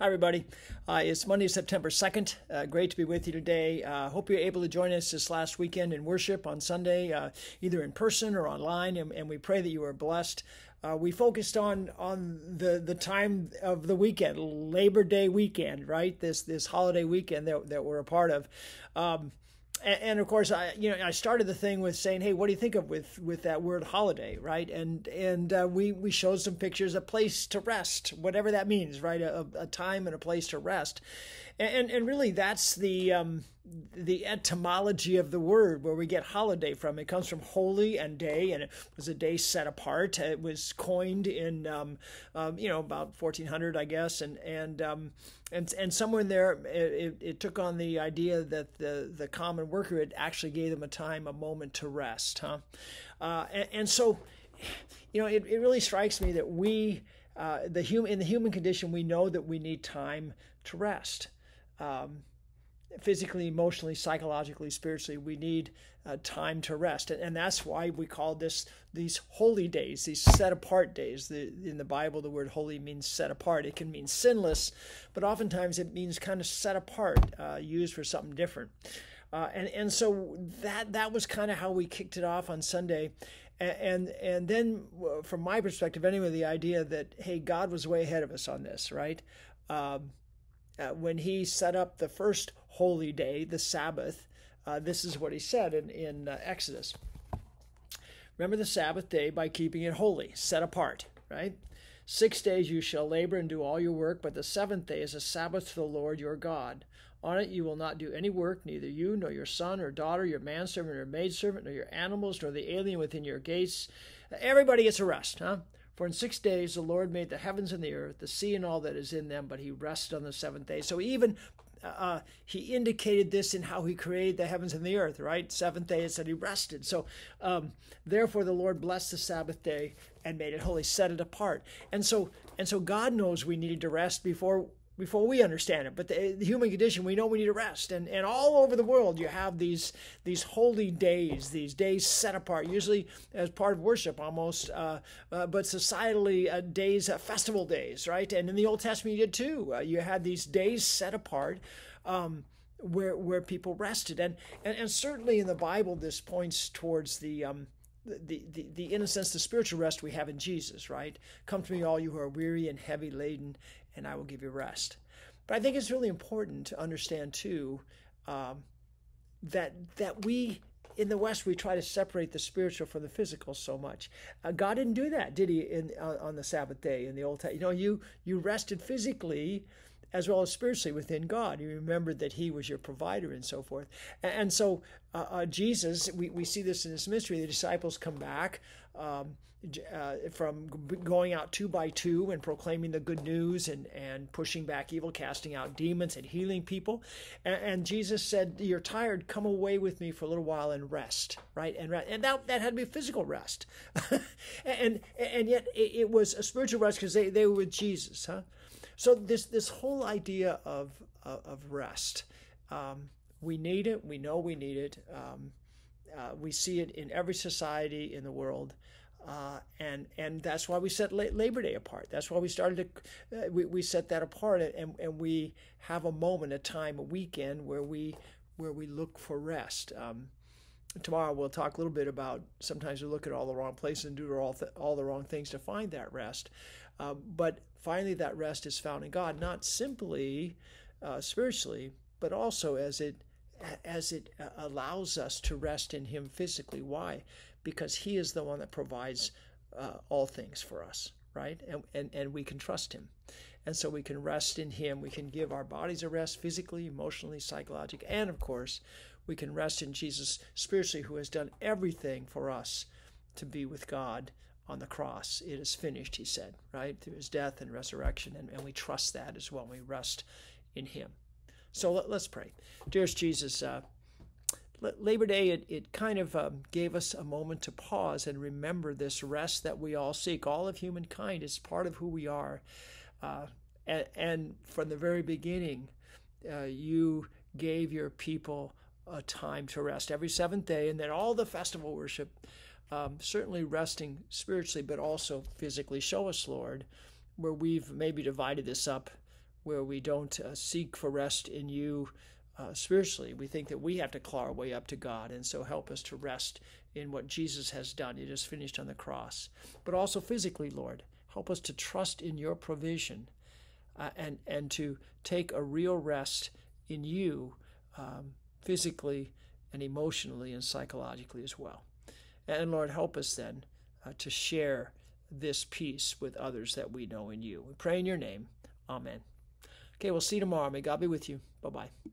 Hi, everybody. Uh, it's Monday, September 2nd. Uh, great to be with you today. Uh, hope you're able to join us this last weekend in worship on Sunday, uh, either in person or online, and, and, we pray that you are blessed. Uh, we focused on on the, the time of the weekend, Labor Day weekend, right? This this holiday weekend that, that we're a part of. Um, and, and, of course, I you know I started the thing with saying, "Hey, what do you think of with with that word holiday?" Right? And and uh, we we showed some pictures, a place to rest, whatever that means, right? A, a time and a place to rest, and and really that's the um, the etymology of the word where we get holiday from. It comes from holy and day, and it was a day set apart. It was coined in, um, um, you know, about 1400, I guess, and and um, and and somewhere in there, it, it, took on the idea that the the common worker it actually gave them a time, a moment to rest, huh? Uh, and, and, so, you know, it, it really strikes me that we, uh, the human in the human condition, we know that we need time to rest. Um, physically, emotionally, psychologically, spiritually, we need uh, time to rest, and, and, that's why we call this these holy days, these set apart days. The, in the Bible, the word holy means set apart. It can mean sinless, but oftentimes it means kind of set apart, uh, used for something different. Uh, and and so that that was kind of how we kicked it off on Sunday, and and, and then from my perspective, anyway, the idea that hey, God was way ahead of us on this, right? Um, uh, when he set up the first holy day, the Sabbath, uh, this is what he said in, in uh, Exodus. Remember the Sabbath day by keeping it holy, set apart, right? Six days you shall labor and do all your work, but the seventh day is a Sabbath to the Lord your God. On it you will not do any work, neither you, nor your son or daughter, your manservant or maidservant, nor your animals, nor the alien within your gates. Everybody gets a rest, huh? For in six days the Lord made the heavens and the earth, the sea and all that is in them, but he rested on the seventh day. So even uh, he indicated this in how he created the heavens and the earth, right? Seventh day it said he rested. So um, therefore the Lord blessed the Sabbath day and made it holy, set it apart. And so and so God knows we needed to rest before before we understand it. But the, the, human condition, we know we need to rest. And, and all over the world, you have these, these holy days, these days set apart, usually as part of worship almost, uh, uh, but societally, uh, days, uh, festival days, right? And in the Old Testament, you did too. Uh, you had these days set apart. Um, where where people rested and, and and certainly in the Bible this points towards the um, the, the, the, in a sense, the spiritual rest we have in Jesus, right? Come to me, all you who are weary and heavy laden, and I will give you rest. But I think it's really important to understand too um, that that we in the West we try to separate the spiritual from the physical so much. Uh, God didn't do that, did He? In uh, on the Sabbath day in the Old Testament, you know, you you rested physically as well as spiritually within God. You remembered that He was your provider and so forth. And, and so uh, uh, Jesus, we, we see this in His ministry. The disciples come back um, uh, from going out two by two and proclaiming the good news and, and pushing back evil, casting out demons and healing people. And, and Jesus said, "You're tired. Come away with me for a little while and rest." Right? And and that that had to be physical rest, and and yet it, it was a spiritual rest because they they were with Jesus, huh? So this this whole idea of of rest, um, we need it. We know we need it. Um, uh, we see it in every society in the world. Uh, and and that's why we set Labor Day apart. That's why we started to uh, we, we set that apart, and and we have a moment, a time, a weekend where we where we look for rest. Um, tomorrow we'll talk a little bit about sometimes we look at all the wrong places and do all th- all the wrong things to find that rest. Uh, but finally, that rest is found in God, not simply uh, spiritually, but also as it as it uh, allows us to rest in Him physically. Why? Because He is the one that provides uh, all things for us, right? And, and and we can trust Him, and so we can rest in Him. We can give our bodies a rest physically, emotionally, psychologically, and of course, we can rest in Jesus spiritually, who has done everything for us to be with God on the cross. It is finished, he said, right? Through his death and resurrection. And, and we trust that as well. We rest in him. So let, us pray. Dearest Jesus, uh, Labor Day, it, it kind of um, gave us a moment to pause and remember this rest that we all seek. All of humankind is part of who we are. Uh, and, and, from the very beginning, uh, you gave your people a time to rest every seventh day, and then all the festival worship um, certainly resting spiritually, but also physically. Show us, Lord, where we've maybe divided this up where we don't uh, seek for rest in you uh, spiritually. We think that we have to claw our way up to God, and so help us to rest in what Jesus has done. He just finished on the cross. But also physically, Lord, help us to trust in your provision uh, and, and to take a real rest in you um, physically and emotionally and psychologically as well. And Lord, help us then uh, to share this peace with others that we know in you. We pray in your name. Amen. Okay, we'll see you tomorrow. May God be with you. Bye bye.